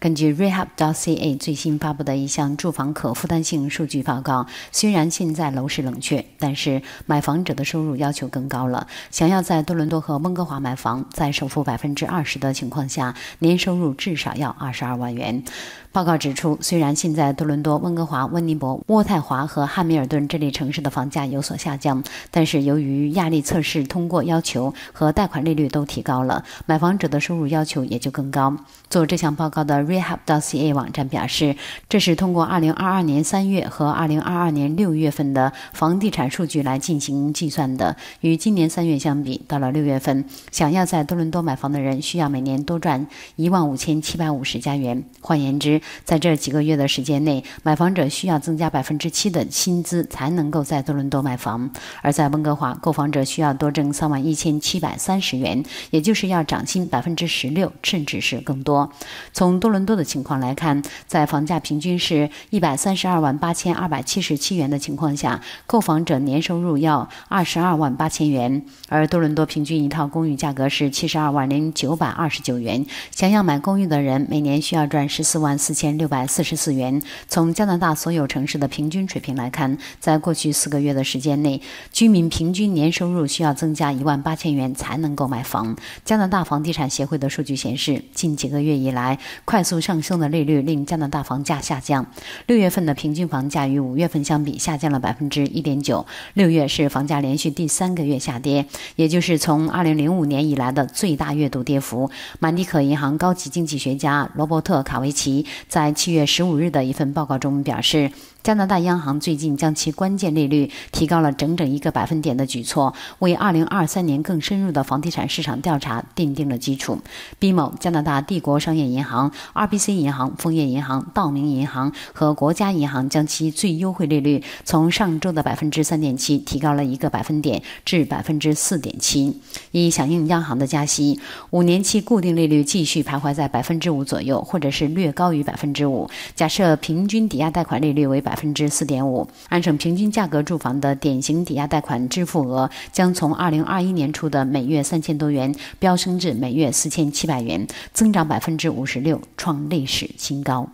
根据 Rehab.ca 最新发布的一项住房可负担性数据报告，虽然现在楼市冷却，但是买房者的收入要求更高了。想要在多伦多和温哥华买房，在首付百分之二十的情况下，年收入至少要二十二万元。报告指出，虽然现在多伦多、温哥华、温尼伯、渥太华和汉密尔顿这类城市的房价有所下降，但是由于压力测试通过要求和贷款利率都提高了，买房者的收入要求也就更高。做这项报告的。Rehab.ca 网站表示，这是通过2022年3月和2022年6月份的房地产数据来进行计算的。与今年3月相比，到了6月份，想要在多伦多买房的人需要每年多赚1万5750加元。换言之，在这几个月的时间内，买房者需要增加7%的薪资才能够在多伦多买房。而在温哥华，购房者需要多挣3万1730元，也就是要涨薪16%，甚至是更多。从多伦。多的情况来看，在房价平均是一百三十二万八千二百七十七元的情况下，购房者年收入要二十二万八千元；而多伦多平均一套公寓价格是七十二万零九百二十九元，想要买公寓的人每年需要赚十四万四千六百四十四元。从加拿大所有城市的平均水平来看，在过去四个月的时间内，居民平均年收入需要增加一万八千元才能够买房。加拿大房地产协会的数据显示，近几个月以来快速。速上升的利率令加拿大房价下降，六月份的平均房价与五月份相比下降了百分之一点九。六月是房价连续第三个月下跌，也就是从二零零五年以来的最大月度跌幅。满地可银行高级经济学家罗伯特卡维奇在七月十五日的一份报告中表示。加拿大央行最近将其关键利率提高了整整一个百分点的举措，为2023年更深入的房地产市场调查奠定了基础。BMO、加拿大帝国商业银行、RBC 银行、枫叶银行、道明银行和国家银行将其最优惠利率从上周的3.7%提高了一个百分点至4.7%，以响应央行的加息。五年期固定利率继续徘徊在5%左右，或者是略高于5%。假设平均抵押贷款利率为。百分之四点五，按省平均价格住房的典型抵押贷款支付额将从二零二一年初的每月三千多元飙升至每月四千七百元，增长百分之五十六，创历史新高。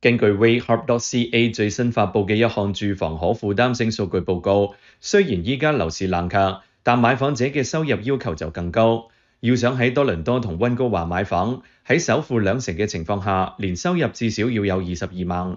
根据 w a h e b r t c a 最新发布嘅一项住房可负担性数据报告，虽然依家楼市冷却，但买房者嘅收入要求就更高。要想喺多伦多同温哥华买房，喺首付两成嘅情况下，年收入至少要有二十二万。